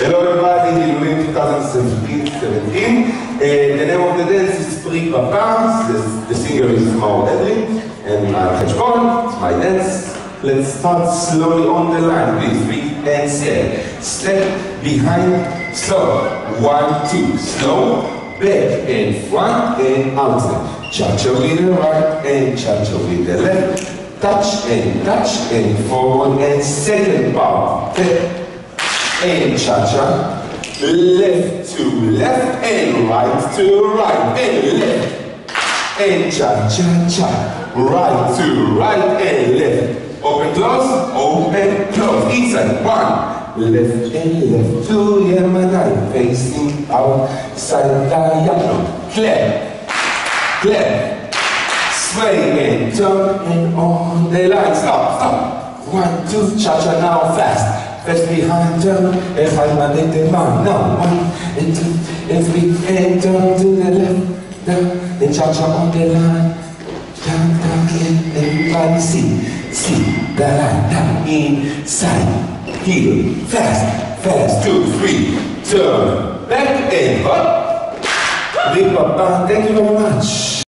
Hello everybody, Hilulim 2017. Uh, the name of the dance is Pri Pa Pa. The, the singer is Maor Edri. And I'm Hedgehog. My dance. Let's start slowly on the line, please. Three and step. Step behind, slow. One, two, slow. Back and front and outside. Cha-cha with the right and cha-cha with the left. Touch and touch and forward and second part. And cha-cha. Left to left and right to right and left. And cha-cha-cha. Right to right and left. Open, close, open, close. Inside, one. Left and left to Yemenite. Facing outside diagonal. Clap, clap. Sway and turn and on the line. Stop, stop. One, two, cha-cha now fast. Fast behind, turn, and five man the man. Now, one, two, and three, and turn to the left, down, and cha-cha on the line. Down, down, in, everybody see, see, the line, down, inside, heel, fast, fast, two, three, turn, back and up. Big Papa, thank you very much.